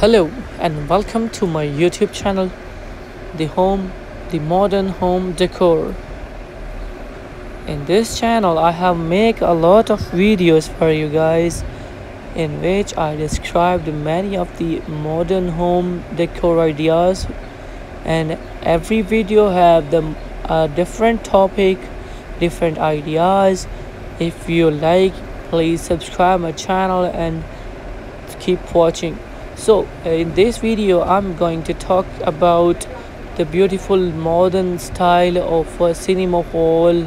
Hello and welcome to my YouTube channel, The Home, The Modern Home Decor. In this channel, I have make a lot of videos for you guys in which I described many of the modern home decor ideas and every video have the a different topic, different ideas. If you like, please subscribe my channel and keep watching so in this video i'm going to talk about the beautiful modern style of a cinema hall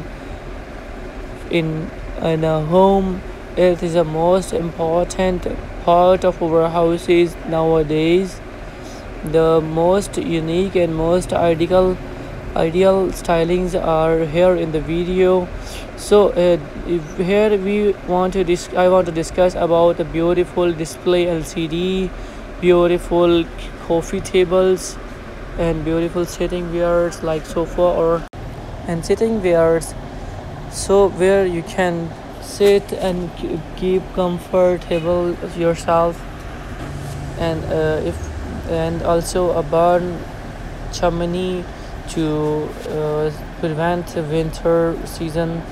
in in a home. It is the most important part of our houses nowadays. The most unique and most ideal ideal stylings are here in the video. So uh, here we want to dis i want to discuss about the beautiful display lcd beautiful coffee tables and beautiful sitting wares like sofa or and sitting wares so where you can sit and keep comfortable yourself. And uh, if and also a burn chimney to uh, prevent winter season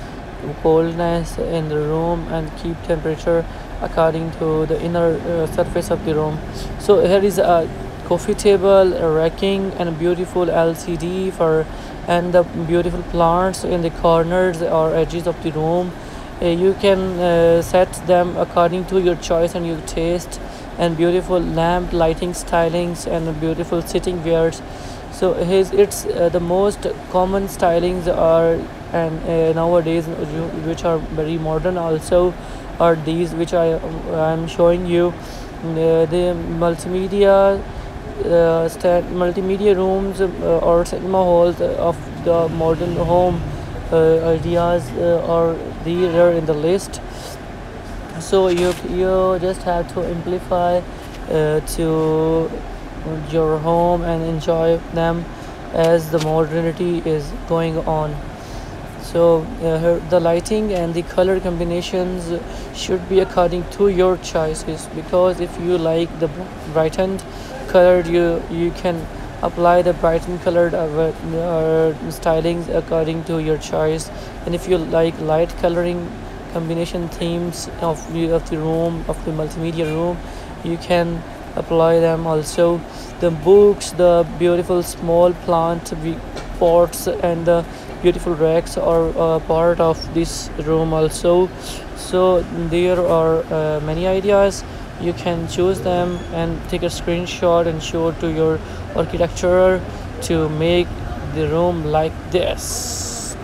coldness in the room and keep temperature according to the inner uh, surface of the room. So here is a coffee table a racking and a beautiful lcd for and the beautiful plants in the corners or edges of the room. Uh, you can uh, set them according to your choice and your taste and beautiful lamp lighting stylings and beautiful sitting wares so his it's uh, the most common stylings are and uh, nowadays which are very modern also are these which I am showing you. Uh, the multimedia uh, multimedia rooms uh, or cinema halls of the modern home uh, ideas uh, are there in the list. So you you just have to amplify uh, to your home and enjoy them as the modernity is going on so uh, the lighting and the color combinations should be according to your choices because if you like the brightened colored you you can apply the brightened colored uh, stylings according to your choice. And if you like light coloring combination themes of, of the room of the multimedia room you can apply them also. The books the beautiful small plant pots and the beautiful racks are uh, part of this room also. So there are uh, many ideas. You can choose them and take a screenshot and show to your architecturer to make the room like this.